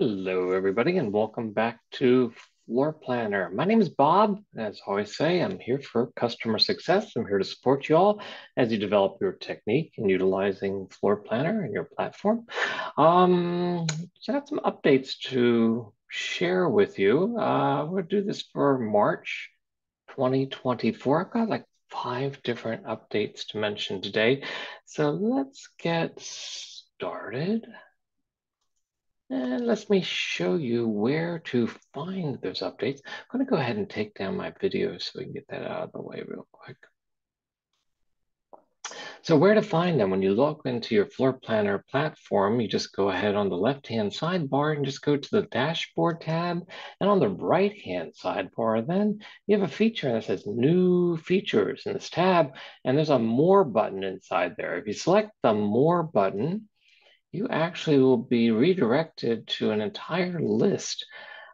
Hello, everybody, and welcome back to Floor Planner. My name is Bob. As I always say, I'm here for customer success. I'm here to support you all as you develop your technique in utilizing Floor Planner and your platform. Um, so I have some updates to share with you. Uh, we'll do this for March 2024. I've got like five different updates to mention today. So let's get started. And let me show you where to find those updates. I'm going to go ahead and take down my video so we can get that out of the way real quick. So where to find them? When you log into your floor planner platform, you just go ahead on the left-hand sidebar and just go to the dashboard tab. And on the right-hand sidebar, then you have a feature that says new features in this tab. And there's a more button inside there. If you select the more button, you actually will be redirected to an entire list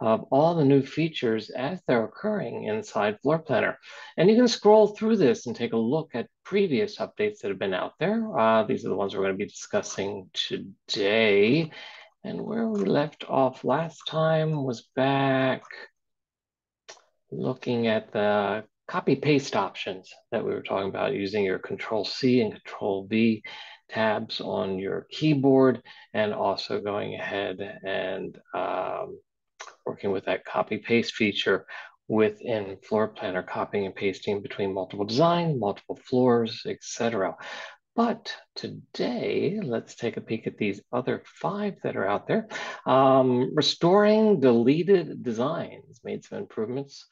of all the new features as they're occurring inside Floor Planner. And you can scroll through this and take a look at previous updates that have been out there. Uh, these are the ones we're going to be discussing today. And where we left off last time was back looking at the copy paste options that we were talking about using your control C and control V tabs on your keyboard and also going ahead and um, working with that copy paste feature within floor planner, copying and pasting between multiple design, multiple floors, etc. But today, let's take a peek at these other five that are out there. Um, restoring deleted designs, made some improvements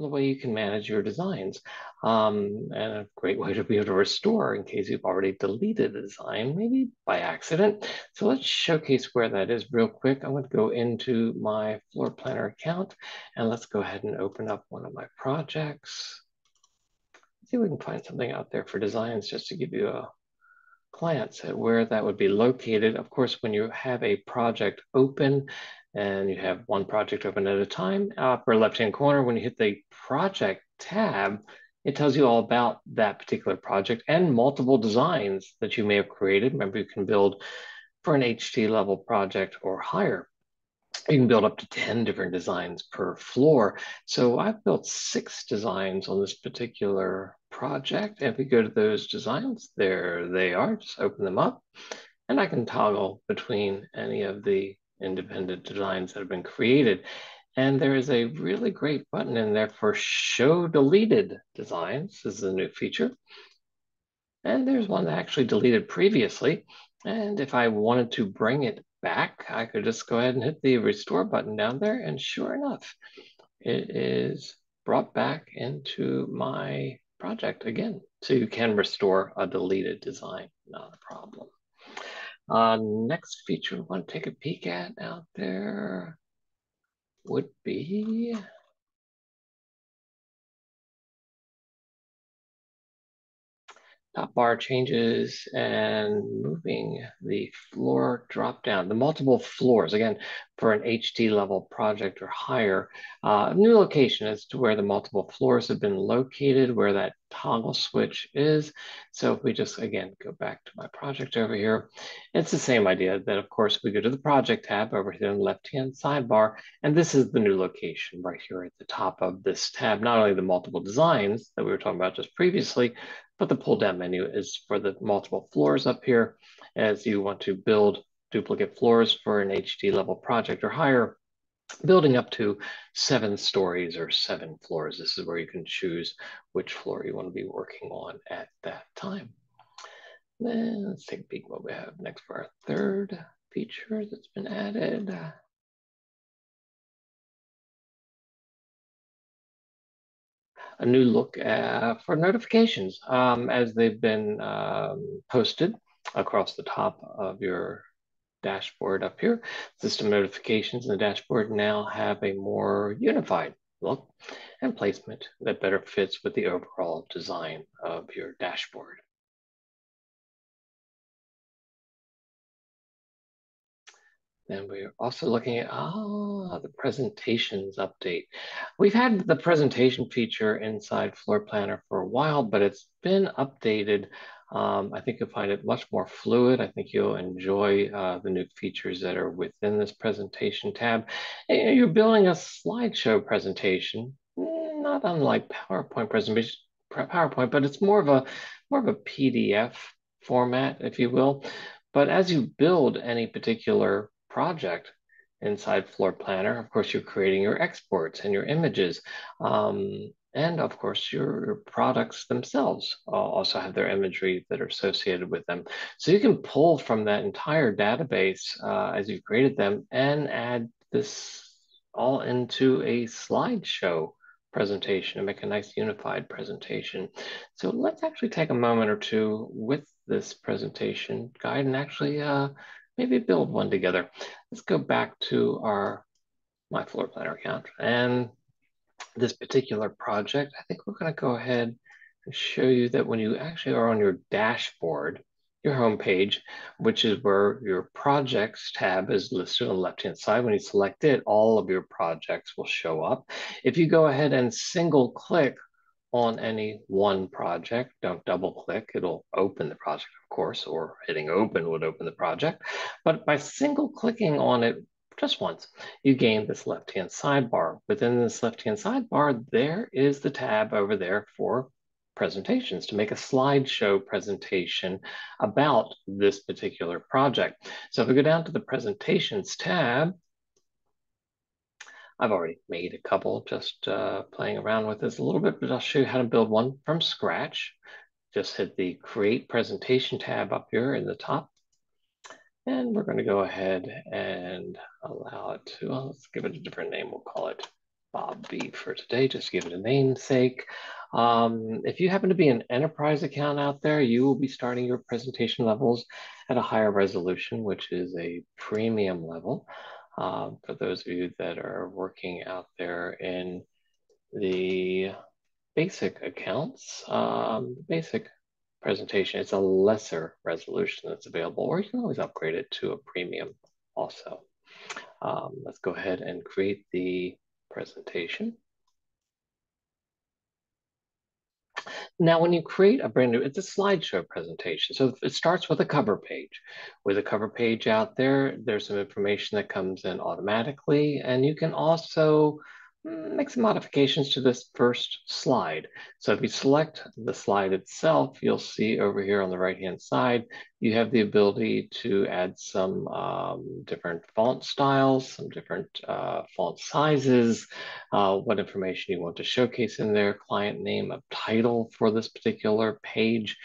the way you can manage your designs. Um, and a great way to be able to restore in case you've already deleted a design, maybe by accident. So let's showcase where that is real quick. I'm going to go into my floor planner account and let's go ahead and open up one of my projects. See if we can find something out there for designs just to give you a at where that would be located. Of course, when you have a project open, and you have one project open at a time. Upper left-hand corner, when you hit the project tab, it tells you all about that particular project and multiple designs that you may have created. Remember, you can build for an HD level project or higher. You can build up to 10 different designs per floor. So I've built six designs on this particular project. If we go to those designs, there they are. Just open them up. And I can toggle between any of the independent designs that have been created. And there is a really great button in there for show deleted designs. This is a new feature. And there's one that actually deleted previously. And if I wanted to bring it back, I could just go ahead and hit the restore button down there. And sure enough, it is brought back into my project again. So you can restore a deleted design, not a problem. Uh, next feature we want to take a peek at out there would be top bar changes and moving the floor drop down, the multiple floors, again, for an HD level project or higher, uh, new location as to where the multiple floors have been located, where that toggle switch is. So if we just, again, go back to my project over here, it's the same idea that, of course, we go to the project tab over here in the left-hand sidebar, and this is the new location right here at the top of this tab, not only the multiple designs that we were talking about just previously, but the pull down menu is for the multiple floors up here as you want to build duplicate floors for an HD level project or higher, building up to seven stories or seven floors. This is where you can choose which floor you want to be working on at that time. Then let's take a peek what we have next for our third feature that's been added. A new look at, for notifications um, as they've been um, posted across the top of your dashboard up here. System notifications in the dashboard now have a more unified look and placement that better fits with the overall design of your dashboard. And we're also looking at ah, the presentations update. We've had the presentation feature inside Floor Planner for a while, but it's been updated Um, I think you'll find it much more fluid. I think you'll enjoy uh, the new features that are within this presentation tab. And you're building a slideshow presentation, not unlike PowerPoint presentation, PowerPoint, but it's more of a more of a PDF format, if you will. But as you build any particular project inside Floor Planner, of course, you're creating your exports and your images. Um, and of course, your, your products themselves also have their imagery that are associated with them. So you can pull from that entire database uh, as you've created them and add this all into a slideshow presentation and make a nice unified presentation. So let's actually take a moment or two with this presentation guide and actually uh, maybe build one together. Let's go back to our My Floor Planner account and this particular project, I think we're going to go ahead and show you that when you actually are on your dashboard, your home page, which is where your projects tab is listed on the left-hand side. When you select it, all of your projects will show up. If you go ahead and single click on any one project, don't double click, it'll open the project, of course, or hitting open would open the project. But by single clicking on it just once, you gain this left-hand sidebar. Within this left-hand sidebar, there is the tab over there for presentations to make a slideshow presentation about this particular project. So if we go down to the presentations tab, I've already made a couple just uh, playing around with this a little bit, but I'll show you how to build one from scratch. Just hit the create presentation tab up here in the top and we're going to go ahead and allow it to, well, let's give it a different name. We'll call it Bob B for today, just give it a namesake. Um, if you happen to be an enterprise account out there, you will be starting your presentation levels at a higher resolution, which is a premium level. Uh, for those of you that are working out there in the basic accounts, um, basic presentation. It's a lesser resolution that's available, or you can always upgrade it to a premium also. Um, let's go ahead and create the presentation. Now, when you create a brand new, it's a slideshow presentation. So it starts with a cover page. With a cover page out there, there's some information that comes in automatically, and you can also make some modifications to this first slide. So if you select the slide itself, you'll see over here on the right-hand side, you have the ability to add some um, different font styles, some different uh, font sizes, uh, what information you want to showcase in there, client name, a title for this particular page.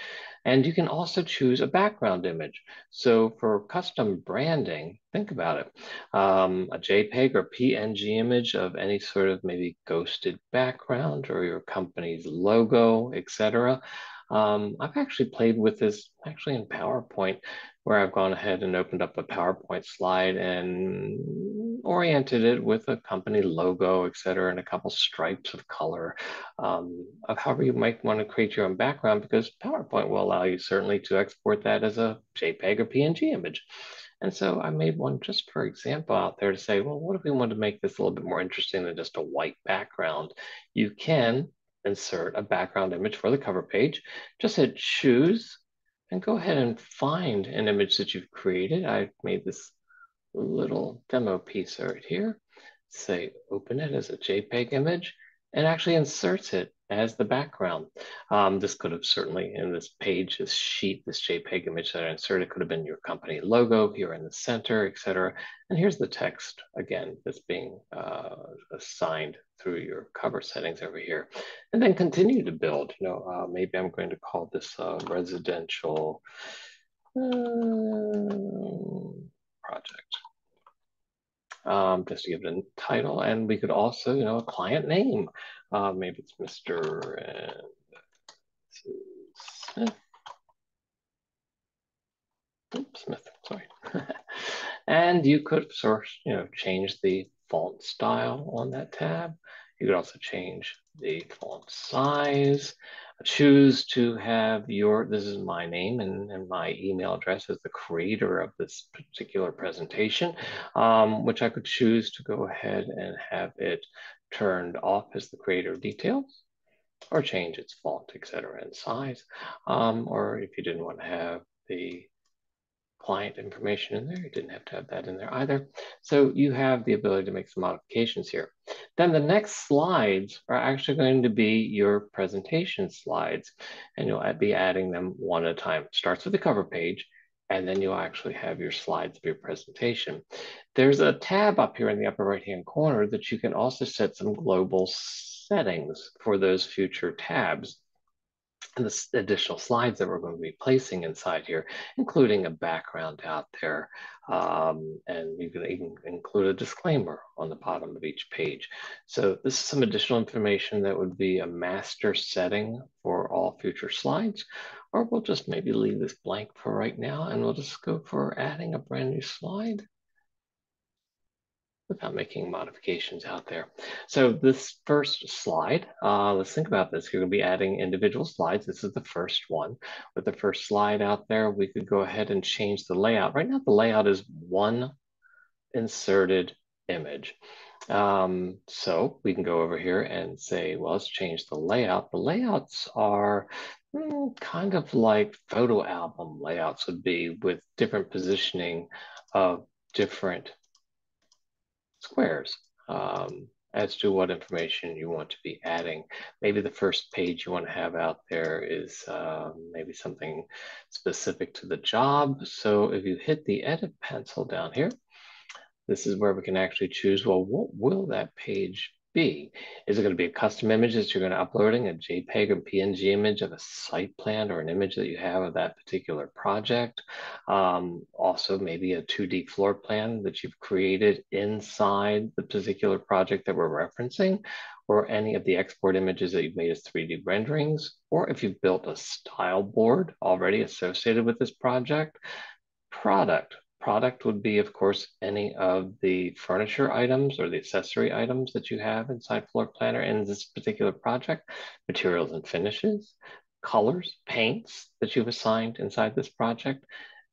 And you can also choose a background image. So for custom branding, think about it. Um, a JPEG or PNG image of any sort of maybe ghosted background or your company's logo, etc. Um, I've actually played with this actually in PowerPoint where I've gone ahead and opened up a PowerPoint slide and oriented it with a company logo, et cetera, and a couple stripes of color um, of however you might want to create your own background because PowerPoint will allow you certainly to export that as a JPEG or PNG image. And so I made one just for example out there to say, well, what if we want to make this a little bit more interesting than just a white background? You can insert a background image for the cover page. Just hit choose and go ahead and find an image that you've created. I've made this little demo piece right here. Say open it as a JPEG image and actually inserts it as the background. Um, this could have certainly in this page, this sheet, this JPEG image that I inserted could have been your company logo here in the center, etc. And here's the text again that's being uh, assigned through your cover settings over here. And then continue to build. You know, uh, maybe I'm going to call this a residential uh, project. Um, just to give it a title, and we could also, you know, a client name. Uh, maybe it's Mr. and Smith. Oops, Smith, sorry. and you could sort you know, change the font style on that tab. You could also change the font size. Choose to have your, this is my name and, and my email address as the creator of this particular presentation, um, which I could choose to go ahead and have it turned off as the creator details. or change its font, etc., and size. Um, or if you didn't want to have the client information in there, you didn't have to have that in there either. So you have the ability to make some modifications here. Then the next slides are actually going to be your presentation slides, and you'll be adding them one at a time. Starts with the cover page, and then you'll actually have your slides of your presentation. There's a tab up here in the upper right-hand corner that you can also set some global settings for those future tabs the additional slides that we're going to be placing inside here, including a background out there. Um, and you can even include a disclaimer on the bottom of each page. So this is some additional information that would be a master setting for all future slides, or we'll just maybe leave this blank for right now and we'll just go for adding a brand new slide without making modifications out there. So this first slide, uh, let's think about this. You're gonna be adding individual slides. This is the first one. With the first slide out there, we could go ahead and change the layout. Right now, the layout is one inserted image. Um, so we can go over here and say, well, let's change the layout. The layouts are mm, kind of like photo album layouts would be with different positioning of different squares um, as to what information you want to be adding. Maybe the first page you want to have out there is uh, maybe something specific to the job. So if you hit the edit pencil down here, this is where we can actually choose, well, what will that page be? Is it going to be a custom image that you're going to uploading a JPEG or PNG image of a site plan or an image that you have of that particular project? Um, also, maybe a 2D floor plan that you've created inside the particular project that we're referencing, or any of the export images that you've made as 3D renderings, or if you've built a style board already associated with this project. Product, product would be, of course, any of the furniture items or the accessory items that you have inside Floor Planner in this particular project, materials and finishes, colors, paints that you've assigned inside this project,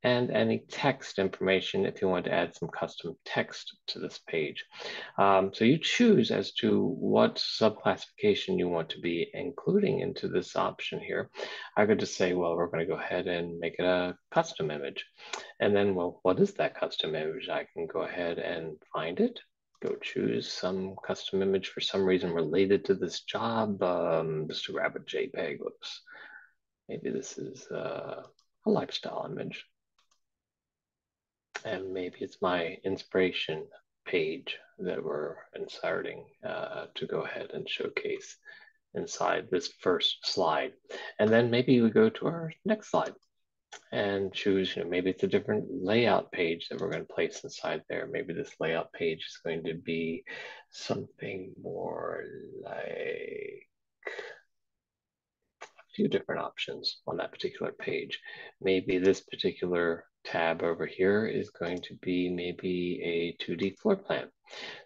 and any text information if you want to add some custom text to this page. Um, so you choose as to what subclassification you want to be including into this option here. I could just say, well, we're going to go ahead and make it a custom image. And then, well, what is that custom image? I can go ahead and find it go choose some custom image for some reason related to this job. Um, just to grab a JPEG, whoops. Maybe this is uh, a lifestyle image and maybe it's my inspiration page that we're inserting uh, to go ahead and showcase inside this first slide. And then maybe we go to our next slide and choose, you know, maybe it's a different layout page that we're going to place inside there. Maybe this layout page is going to be something more like a few different options on that particular page. Maybe this particular tab over here is going to be maybe a 2D floor plan.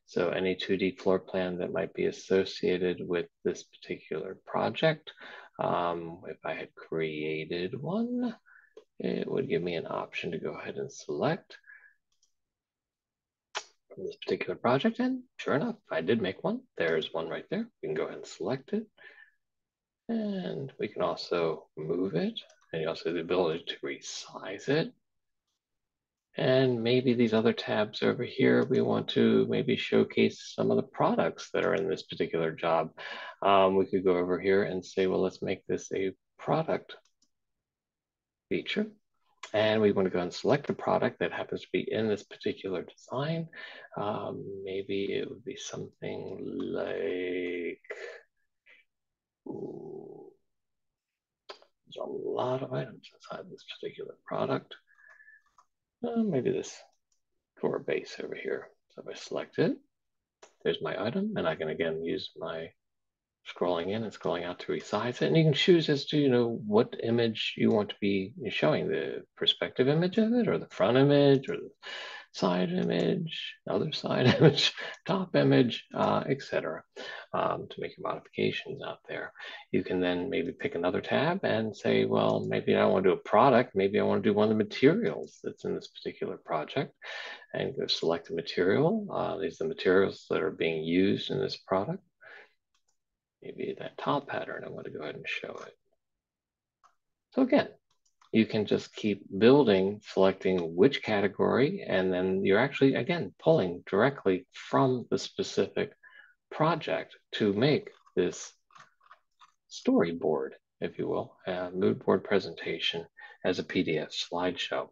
So any 2D floor plan that might be associated with this particular project, um, if I had created one, it would give me an option to go ahead and select from this particular project. And sure enough, I did make one. There's one right there. We can go ahead and select it. And we can also move it. And you also have the ability to resize it. And maybe these other tabs over here, we want to maybe showcase some of the products that are in this particular job. Um, we could go over here and say, well, let's make this a product feature. And we want to go and select the product that happens to be in this particular design. Um, maybe it would be something like, ooh, there's a lot of items inside this particular product. Uh, maybe this core base over here. So if I select it, there's my item, and I can again use my scrolling in and scrolling out to resize it. And you can choose as to, you know, what image you want to be showing, the perspective image of it, or the front image, or the side image, other side image, top image, uh, etc. Um, to make your modifications out there. You can then maybe pick another tab and say, well, maybe I want to do a product. Maybe I want to do one of the materials that's in this particular project and go select a material. Uh, these are the materials that are being used in this product. maybe that top pattern, I want to go ahead and show it. So again, you can just keep building, selecting which category, and then you're actually, again, pulling directly from the specific project to make this storyboard, if you will, a mood board presentation as a PDF slideshow.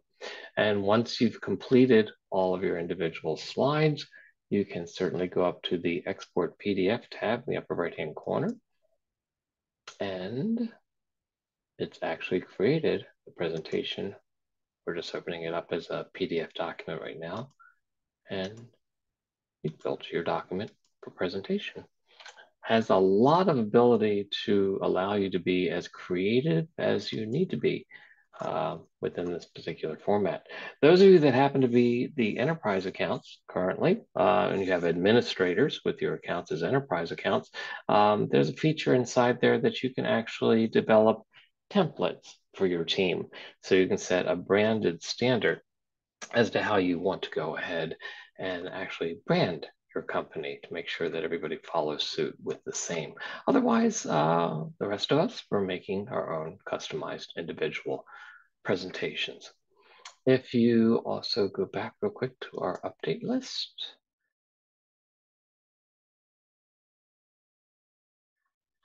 And once you've completed all of your individual slides, you can certainly go up to the Export PDF tab in the upper right-hand corner. And it's actually created the presentation. We're just opening it up as a PDF document right now. And you built your document for presentation. Has a lot of ability to allow you to be as creative as you need to be uh, within this particular format. Those of you that happen to be the enterprise accounts currently, uh, and you have administrators with your accounts as enterprise accounts, um, there's a feature inside there that you can actually develop templates for your team. So you can set a branded standard as to how you want to go ahead and actually brand your company to make sure that everybody follows suit with the same. Otherwise, uh, the rest of us, we're making our own customized individual presentations. If you also go back real quick to our update list.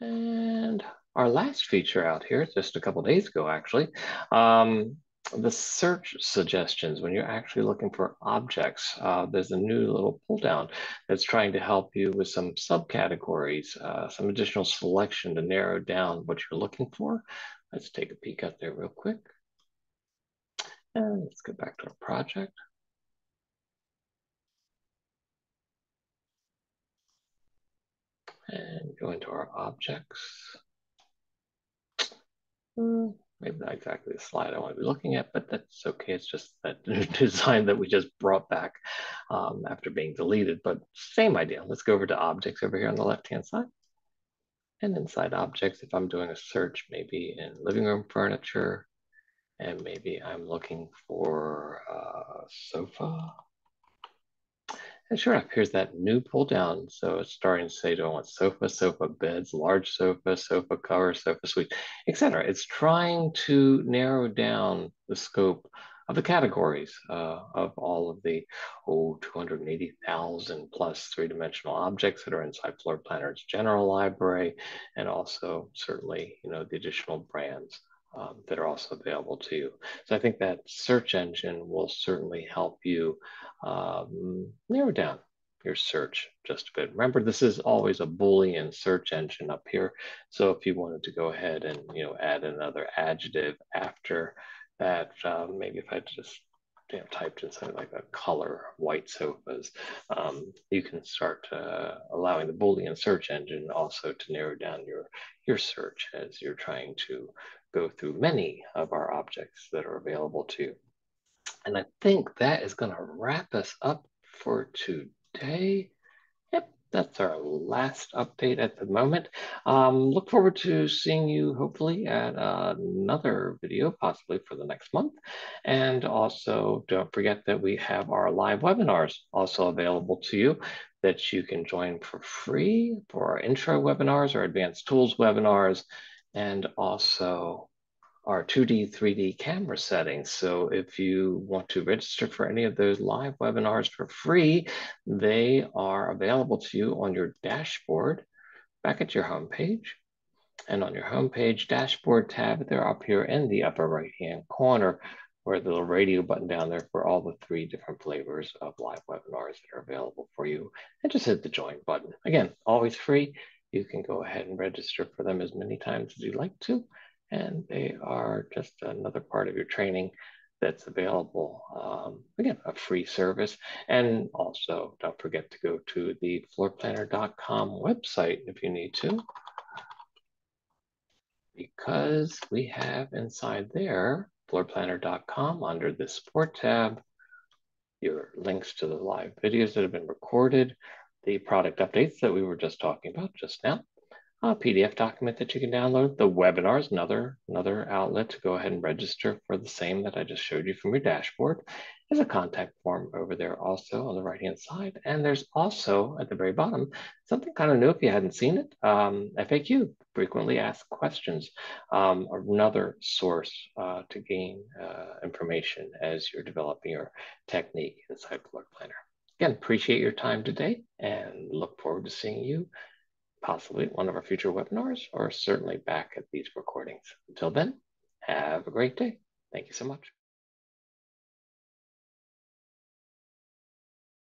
And our last feature out here, just a couple days ago actually, um, the search suggestions when you're actually looking for objects. Uh, there's a new little pull down that's trying to help you with some subcategories, uh, some additional selection to narrow down what you're looking for. Let's take a peek out there real quick. And let's go back to our project. And go into our objects. Hmm, maybe not exactly the slide I want to be looking at, but that's okay. It's just that design that we just brought back um, after being deleted, but same idea. Let's go over to objects over here on the left-hand side. And inside objects, if I'm doing a search, maybe in living room furniture, and maybe I'm looking for a sofa. And sure enough, here's that new pull down. So it's starting to say, do I want sofa, sofa beds, large sofa, sofa cover, sofa suite, etc. It's trying to narrow down the scope of the categories uh, of all of the oh, 280,000 plus three-dimensional objects that are inside Floor Planner's general library, and also certainly, you know, the additional brands um, that are also available to you. So I think that search engine will certainly help you um, narrow down your search just a bit. Remember, this is always a Boolean search engine up here. So if you wanted to go ahead and you know add another adjective after that, um, maybe if I just you know, typed in something like a color, white sofas, um, you can start uh, allowing the Boolean search engine also to narrow down your, your search as you're trying to go through many of our objects that are available to you. And I think that is going to wrap us up for today. Yep, that's our last update at the moment. Um, look forward to seeing you hopefully at another video, possibly for the next month. And also don't forget that we have our live webinars also available to you that you can join for free for our intro webinars or advanced tools webinars and also our 2D, 3D camera settings. So if you want to register for any of those live webinars for free, they are available to you on your dashboard back at your homepage. And on your homepage dashboard tab, they're up here in the upper right-hand corner where the little radio button down there for all the three different flavors of live webinars that are available for you. And just hit the join button. Again, always free. You can go ahead and register for them as many times as you like to, and they are just another part of your training that's available. Um, again, a free service. And also, don't forget to go to the floorplanner.com website if you need to, because we have inside there, floorplanner.com, under the support tab, your links to the live videos that have been recorded, the product updates that we were just talking about just now, a PDF document that you can download. The webinar is another, another outlet to go ahead and register for the same that I just showed you from your dashboard. There's a contact form over there also on the right-hand side. And there's also at the very bottom, something kind of new if you hadn't seen it, um, FAQ, frequently asked questions, um, another source uh, to gain uh, information as you're developing your technique inside Floor Planner. Again, appreciate your time today and look forward to seeing you possibly one of our future webinars or certainly back at these recordings. Until then, have a great day. Thank you so much.